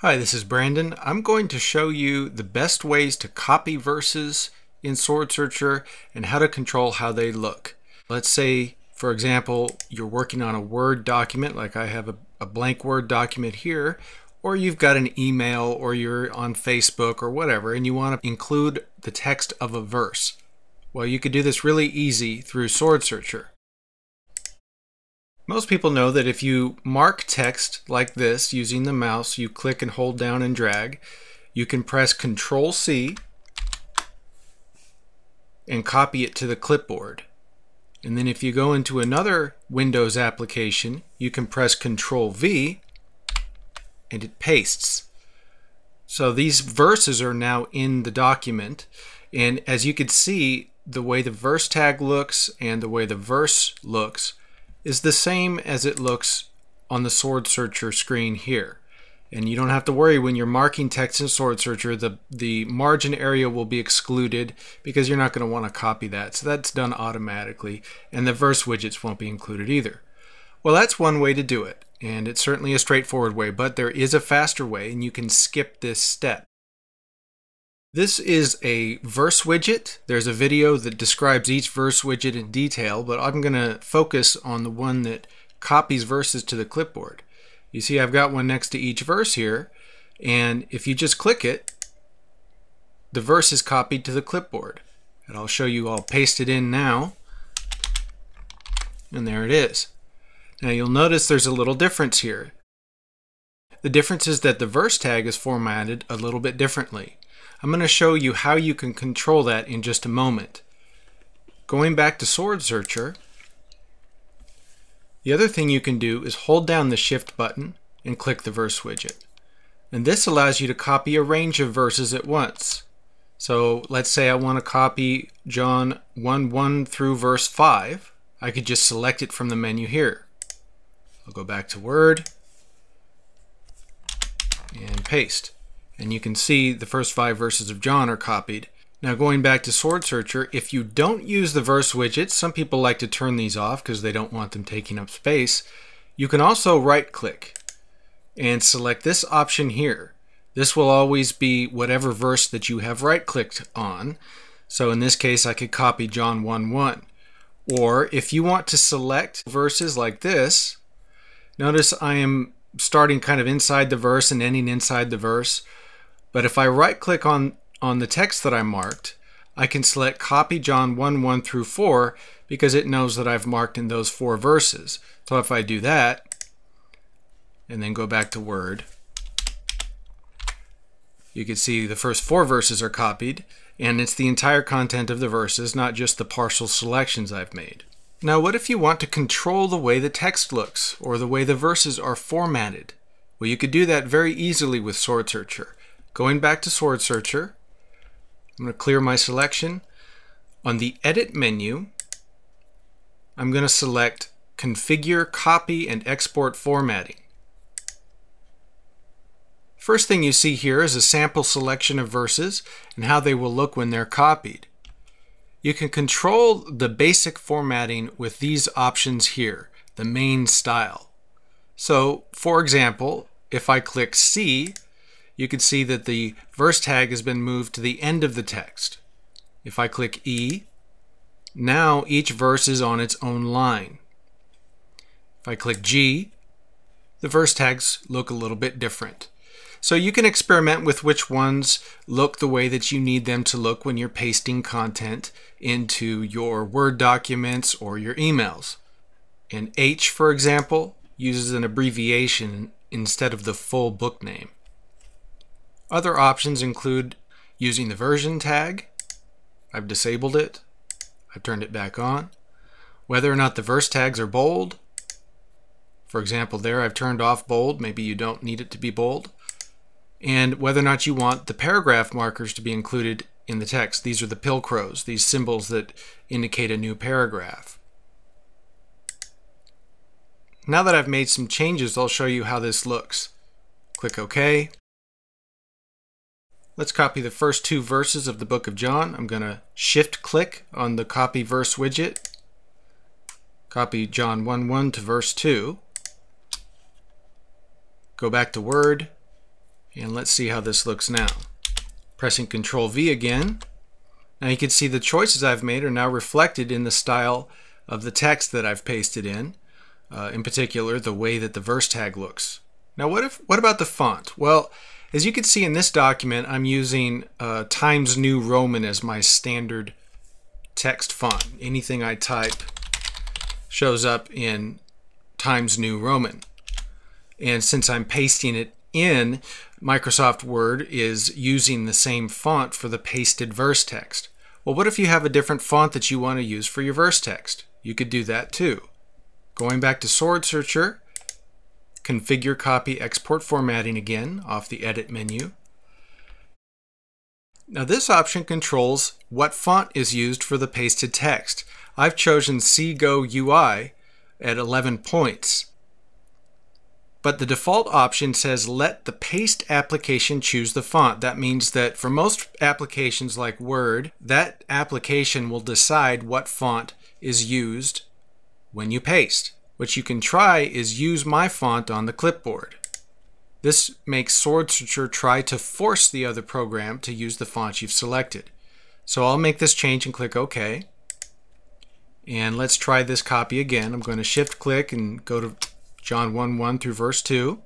Hi, this is Brandon. I'm going to show you the best ways to copy verses in SwordSearcher and how to control how they look. Let's say, for example, you're working on a Word document, like I have a, a blank Word document here, or you've got an email or you're on Facebook or whatever, and you want to include the text of a verse. Well, you could do this really easy through SwordSearcher. Most people know that if you mark text like this using the mouse, you click and hold down and drag, you can press Control C and copy it to the clipboard. And then if you go into another Windows application, you can press Control V and it pastes. So these verses are now in the document. And as you can see, the way the verse tag looks and the way the verse looks is the same as it looks on the SwordSearcher screen here. And you don't have to worry when you're marking text in SwordSearcher, the, the margin area will be excluded because you're not going to want to copy that. So that's done automatically. And the verse widgets won't be included either. Well, that's one way to do it. And it's certainly a straightforward way, but there is a faster way and you can skip this step. This is a verse widget. There's a video that describes each verse widget in detail, but I'm going to focus on the one that copies verses to the clipboard. You see I've got one next to each verse here, and if you just click it, the verse is copied to the clipboard. And I'll show you, I'll paste it in now, and there it is. Now you'll notice there's a little difference here. The difference is that the verse tag is formatted a little bit differently. I'm going to show you how you can control that in just a moment. Going back to SwordSearcher, the other thing you can do is hold down the Shift button and click the verse widget. And this allows you to copy a range of verses at once. So let's say I want to copy John 1 1 through verse 5. I could just select it from the menu here. I'll go back to Word and paste. And you can see the first five verses of John are copied. Now going back to SwordSearcher, if you don't use the verse widgets, some people like to turn these off because they don't want them taking up space, you can also right click and select this option here. This will always be whatever verse that you have right clicked on. So in this case I could copy John 1 1. Or if you want to select verses like this, notice I am starting kind of inside the verse and ending inside the verse. But if I right click on, on the text that I marked, I can select copy John 1 1 through 4 because it knows that I've marked in those four verses. So if I do that and then go back to Word, you can see the first four verses are copied and it's the entire content of the verses, not just the partial selections I've made. Now what if you want to control the way the text looks or the way the verses are formatted? Well, you could do that very easily with SwordSearcher. Going back to SwordSearcher, I'm going to clear my selection. On the Edit menu, I'm going to select Configure Copy and Export Formatting. First thing you see here is a sample selection of verses and how they will look when they're copied. You can control the basic formatting with these options here, the main style. So, for example, if I click C, you can see that the verse tag has been moved to the end of the text. If I click E, now each verse is on its own line. If I click G, the verse tags look a little bit different. So you can experiment with which ones look the way that you need them to look when you're pasting content into your Word documents or your emails. And H, for example, uses an abbreviation instead of the full book name. Other options include using the version tag. I've disabled it. I've turned it back on. Whether or not the verse tags are bold. For example, there I've turned off bold. Maybe you don't need it to be bold. And whether or not you want the paragraph markers to be included in the text. These are the pilcrows, these symbols that indicate a new paragraph. Now that I've made some changes, I'll show you how this looks. Click OK. Let's copy the first two verses of the book of John. I'm going to shift click on the copy verse widget. Copy John 1 1 to verse 2. Go back to Word And let's see how this looks now. Pressing Control V again. Now you can see the choices I've made are now reflected in the style of the text that I've pasted in. Uh, in particular, the way that the verse tag looks. Now what if what about the font? Well, as you can see in this document, I'm using uh, Times New Roman as my standard text font. Anything I type shows up in Times New Roman. And since I'm pasting it in, Microsoft Word is using the same font for the pasted verse text. Well, what if you have a different font that you want to use for your verse text? You could do that too. Going back to SwordSearcher, configure copy export formatting again off the edit menu. Now this option controls what font is used for the pasted text. I've chosen Segoe UI at 11 points. But the default option says let the paste application choose the font. That means that for most applications like Word, that application will decide what font is used when you paste. What you can try is use my font on the clipboard. This makes SwordSearcher try to force the other program to use the font you've selected. So I'll make this change and click OK. And let's try this copy again. I'm going to shift click and go to John 1 1 through verse 2.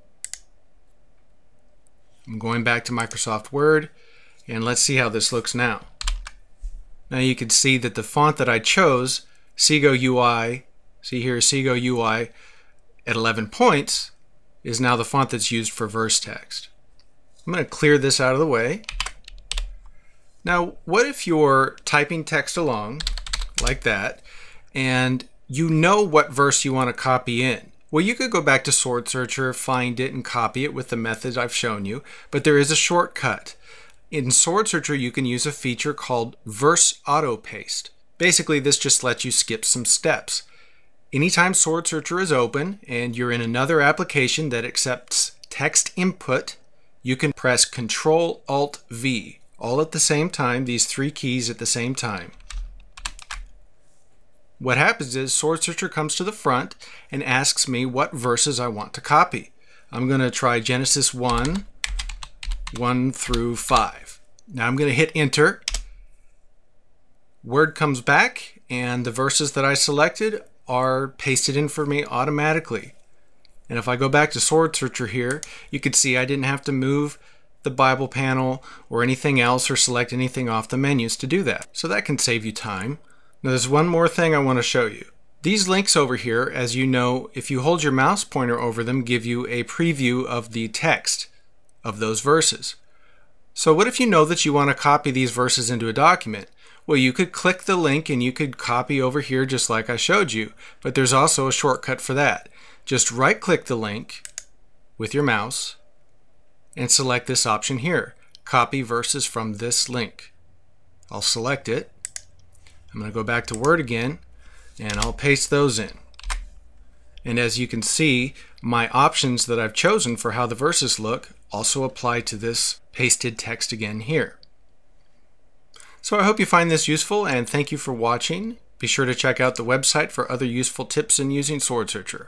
I'm going back to Microsoft Word and let's see how this looks now. Now you can see that the font that I chose, Segoe UI, see here Segoe UI at 11 points, is now the font that's used for verse text. I'm going to clear this out of the way. Now, what if you're typing text along like that and you know what verse you want to copy in? Well, you could go back to SwordSearcher, find it, and copy it with the methods I've shown you, but there is a shortcut. In SwordSearcher, you can use a feature called Verse Auto Paste. Basically, this just lets you skip some steps. Anytime SwordSearcher is open and you're in another application that accepts text input, you can press Control Alt V all at the same time, these three keys at the same time. What happens is SwordSearcher comes to the front and asks me what verses I want to copy. I'm going to try Genesis 1, 1 through 5. Now I'm going to hit enter. Word comes back and the verses that I selected are pasted in for me automatically. And if I go back to SwordSearcher here, you can see I didn't have to move the Bible panel or anything else or select anything off the menus to do that. So that can save you time. Now there's one more thing I want to show you. These links over here, as you know, if you hold your mouse pointer over them, give you a preview of the text of those verses. So what if you know that you want to copy these verses into a document? Well, you could click the link and you could copy over here just like I showed you, but there's also a shortcut for that. Just right click the link with your mouse and select this option here, copy verses from this link. I'll select it. I'm going to go back to Word again and I'll paste those in. And as you can see, my options that I've chosen for how the verses look also apply to this pasted text again here. So I hope you find this useful and thank you for watching. Be sure to check out the website for other useful tips in using SwordSearcher.